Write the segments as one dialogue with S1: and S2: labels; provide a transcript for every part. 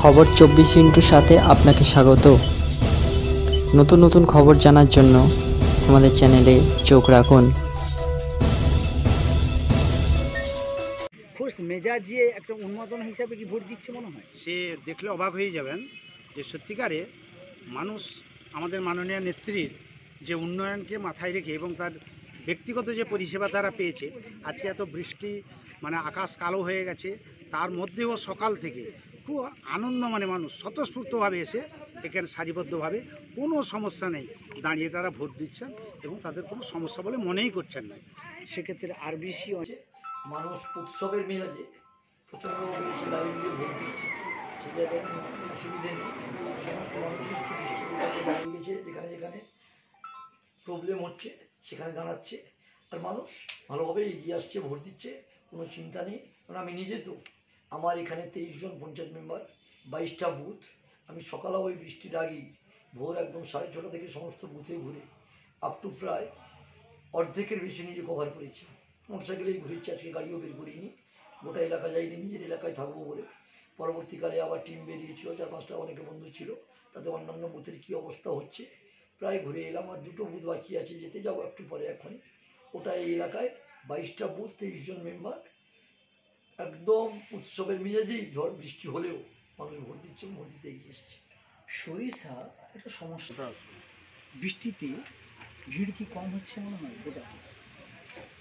S1: খবর চব্বিশ ইন্টুর সাথে আপনাকে স্বাগত। নতুন নতুন খবর জানার জন্য আমাদের চ্যানেলে চোখ রাখুন।
S2: খুশ মেজাজে একটা উন্মাদনা হিসাবে কি ভোট দিচ্ছে মনে হয়?
S3: সে দেখলে অবাক হয়ে যাবেন যে সত্যিকারে মানুষ আমাদের মাননীয় নেত্রীর যে উন্নয়নকে মাথায় রেখে এবং তার ব্যক্তিগত যে পরিষেবা তারা পেয়েছে আজকে এত বৃষ্টি মানে আকাশ কালো হয়ে গেছে তার মধ্যেও সকাল থেকে খুব আনন্দ মানে মানুষ স্বতঃস্ফূর্তভাবে এসে এখানে সারিবদ্ধভাবে কোনো সমস্যা নেই। দাঁড়িয়ে তারা ভোট দিচ্ছেন এবং তাদের কোনো সমস্যা বলে মনেই করছেন না।
S2: সেক্ষেত্রে আর বেশি
S4: মানুষ উৎসবের মেজাজে দিয়ে ভোট দিচ্ছে। সে জায়গায় নেই। সমস্ত যেখানে যেখানে প্রবলেম হচ্ছে, সেখানে দাঁড়াচ্ছে। আর মানুষ ভালোভাবে এগিয়ে আসছে, ভোট দিচ্ছে, কোনো চিন্তা নেই। কারণ আমি নিজে তো আমার এখানে তেইশ জন পঞ্চায়েত মেম্বার বাইশটা বুথ আমি সকালে ওই বৃষ্টির আগেই ভোর একদম সাড়ে ছটা থেকে সমস্ত বুথে ঘুরে আপ টু প্রায় অর্ধেকের বেশি নিজে কভার করেছি। মোটরসাইকেলেই ঘুরেছি, আজকে গাড়িও বের করিনি। গোটা এলাকা যাইনি, নিজের এলাকায় থাকব বলে। পরবর্তীকালে আবার টিম বেরিয়েছিল, চার পাঁচটা অনেকে বন্ধু ছিল। তাতে অন্যান্য বুথের কী অবস্থা হচ্ছে? প্রায় ঘুরে এলাম, আর দুটো বুথ বাকি আছে, যেতে যাব একটু পরে এখনই। ওটা এই এলাকায় বাইশটা বুথ তেইশ জন মেম্বার একদম উৎসবের মেজাজেই ঝড় বৃষ্টি হলেও মানুষ ভোট দিচ্ছে ভোট দিতে এগিয়ে এসছে।
S2: সরিষা একটা সমস্যা। বৃষ্টিতে ভিড় কি কম হচ্ছে মনে হয় গোটা?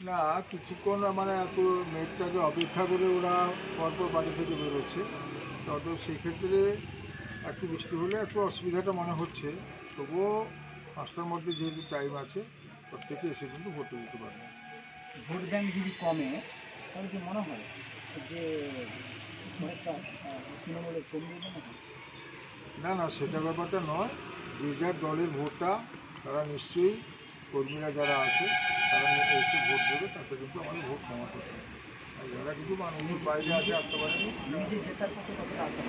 S5: না কিছুক্ষণ মানে এত মেঘটাকে অপেক্ষা করে ওরা পরপর বাড়ি থেকে বেরোচ্ছে। তবে সেক্ষেত্রে একটু বৃষ্টি হলে একটু অসুবিধাটা মনে হচ্ছে। তবুও পাঁচটার মধ্যে যেহেতু টাইম আছে প্রত্যেকে এসে কিন্তু ভোটে দিতে পারবে।
S2: ভোট ব্যাংক যদি কমে তাহলে কি মনে হয় যে অনেকটা তৃণমূলের
S5: না না সেটা ব্যাপারটা নয়। যে যার দলের ভোটটা তারা নিশ্চয়ই কর্মীরা যারা আছে তারা এসে ভোট দেবে তাতে কিন্তু আমাদের ভোট কমাতে হবে। আর যারা কিন্তু মানুষের বাইরে আছে আসতে পারেনি
S2: নিজে জেতার পক্ষে কতটা আশা